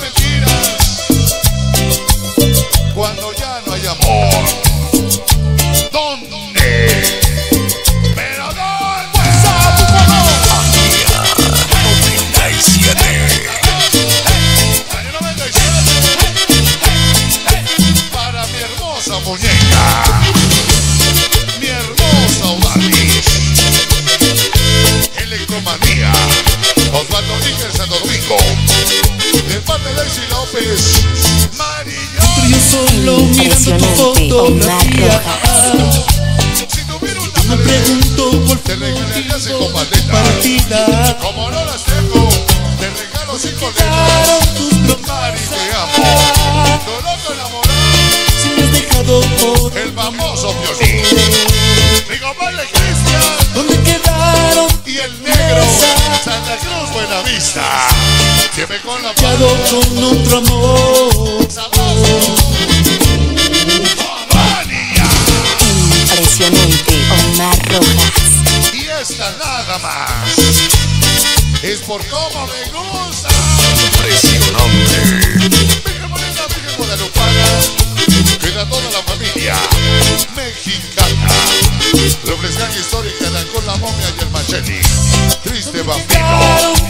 mentiras, cuando ya no hay amor, ¿dónde? Pero dónde? Aquí 97. Año 97. Para mi hermosa muñeca, mi hermosa Odalis, electromanía, Osvaldo Díaz Santo Domingo. Daisy López. Marillo. Yo solo mirando tu fotografía. Si tuviera una Me pregunto cuál Te regalaría cinco partida Como no las tengo, te regalo cinco letras. tus Mari, te amo. promesas Tu loco enamorado, Si me has dejado por el famoso violín. Mi compadre Cristian ¿Dónde quedaron y el negro. Santa Cruz Buenavista. Siempre con la Quedado mano. con otro amor Sabroso. Manía. Impresionante, Omar Rojas. Y esta nada más. Es por cómo me gusta. Impresionante. Virgen Morena, Virgen Guadalupana, cuida a toda la familia mexicana. Gang histórica, la con la momia y el machete. Triste vampiro.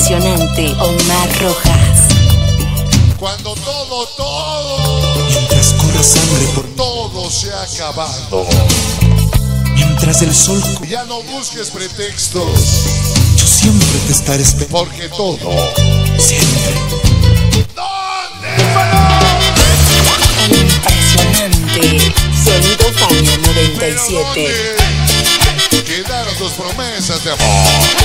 Impresionante, Omar Rojas. Cuando todo, todo, Mientras corra sangre por mí, todo se ha acabado. mientras el sol Ya no busques pretextos, yo siempre te estaré esperando. porque todo. Siempre. ¿Dónde? Impresionante. Sonido Fania Pero 97. ¿dónde quedaron tus promesas de amor?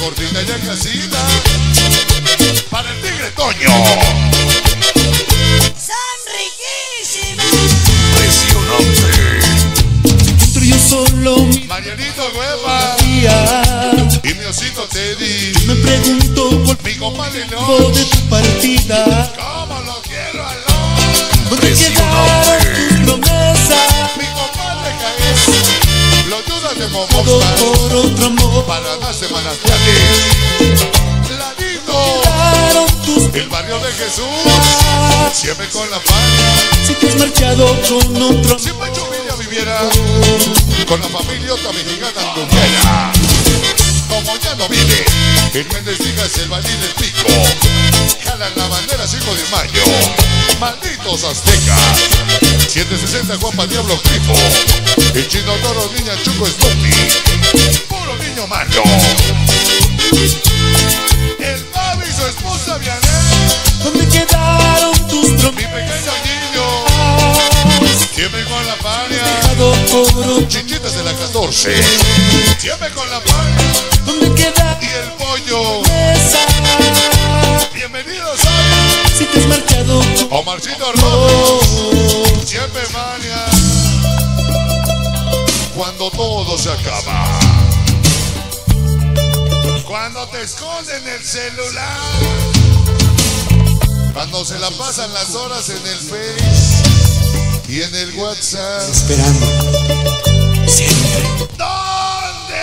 La gordita ya casida, para el tigre Toño. Impresionante. Dentro yo solo Marianito Hueva. y mi osito Teddy, Me pregunto cuál mi compadre no, de tu partida. Cómo lo quiero al hombre. ¿Dónde de Todo por otro amor para las semanas tus El barrio de Jesús, siempre con la familia. Si te has marchado con otro Si Pancho Villa viviera, con la familiota mexicana anduviera. Como ya no vive, el Méndez Digas el Valle del Pico. Jalan la bandera 5 de mayo. Malditos aztecas. 760 Juanpa Diablo Grifo. El chino toro, niña Chuco Snoopy. Puro niño malo. El Fabi y su esposa Vianey. ¿Dónde quedaron tus Mi promesas? pequeño niño. Siempre con la otro Chichitas de la 14. Siempre con la palma ¿Dónde quedaron y el pollo. Bienvenidos a Si te has marchado con Omarcito Ramos. Siempre mania. Cuando todo se acaba. Cuando te esconden el celular. Cuando se la pasan las horas en el Face y en el WhatsApp. Esperando. Siempre. ¿Dónde?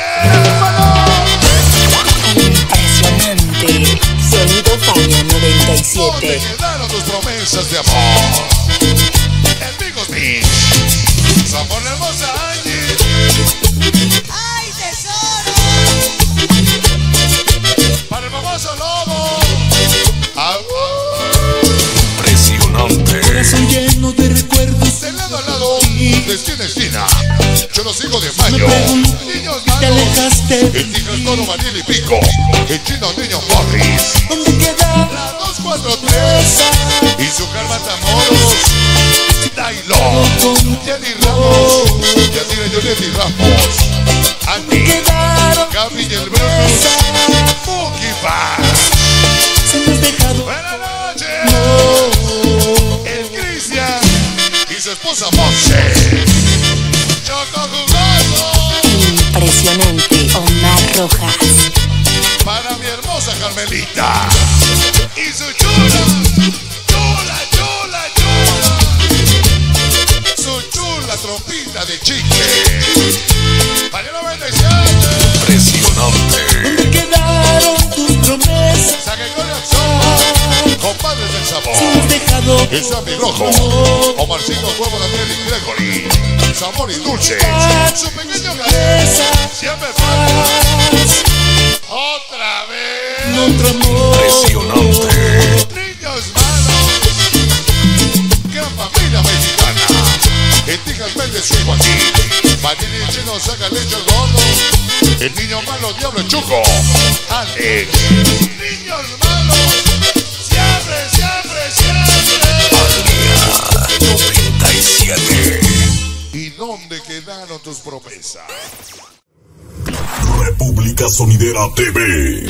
Impresionante. Sonido Fania ¿Dónde 97. quedaron tus promesas de amor? Amigos míos, somos la hermosa esquina a esquina. Yo los sigo de mayo. Niños te alejaste El Tigres Toro Mariel y Pico. El chino niño Morris. ¿Dónde quedaron La 243. Y su karma Tamoros. Dailo. Jenny Ramos. Yadira Yonetti Ramos. Andy. quedaron Gaby y el. Funky Bass. Se me has dejado Buenas noches. oh, El Cristian y su esposa Monse. Impresionante, Omar Rojas. Para mi hermosa Carmelita. Y su chula. Chula, chula, chula. Su chula trompita de chicle. Para la bendición. Impresionante. Quedaron tus promesas. Saque corazón. Compadres del sabor. Dejado El Sammy Rojo, Omarcito Huevo Daniel y Gregory, Sabor y Dulce, su pequeño siempre paz. Otra vez, otro amor. Impresionante. niños malos, gran familia mexicana, Etijas Méndez y Joaquín, y Chino saca leche al gordo, el niño malo Diablo Chuco, Alex, niños malos, tus? República Sonidera TV.